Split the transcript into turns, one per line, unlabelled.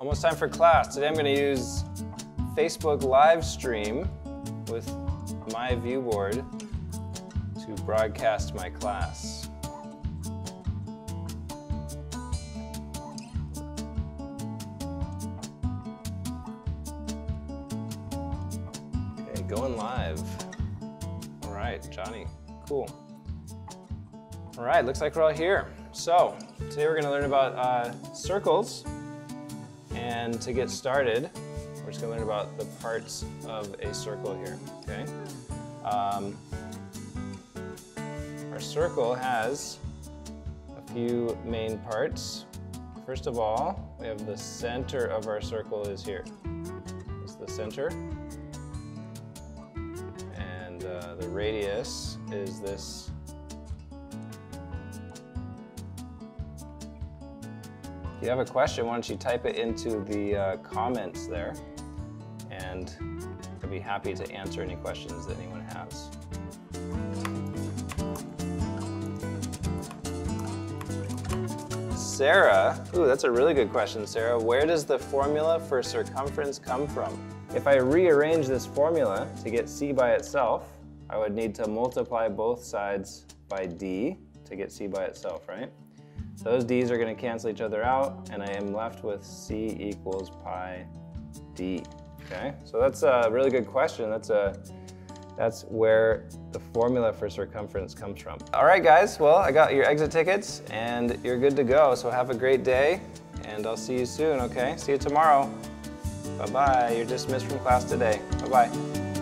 Almost time for class. Today I'm going to use Facebook live stream with myViewBoard to broadcast my class. Okay, going live. All right, Johnny, cool. All right, looks like we're all here. So today we're going to learn about uh, circles. And to get started, we're just going to learn about the parts of a circle here. Okay. Um, our circle has a few main parts. First of all, we have the center of our circle is here. It's the center. And uh, the radius is this If you have a question, why don't you type it into the uh, comments there, and I'd be happy to answer any questions that anyone has. Sarah, ooh, that's a really good question, Sarah. Where does the formula for circumference come from? If I rearrange this formula to get c by itself, I would need to multiply both sides by d to get c by itself, right? Those d's are going to cancel each other out, and I am left with c equals pi d. Okay, so that's a really good question. That's a that's where the formula for circumference comes from. All right, guys. Well, I got your exit tickets, and you're good to go. So have a great day, and I'll see you soon. Okay, see you tomorrow. Bye bye. You're dismissed from class today. Bye bye.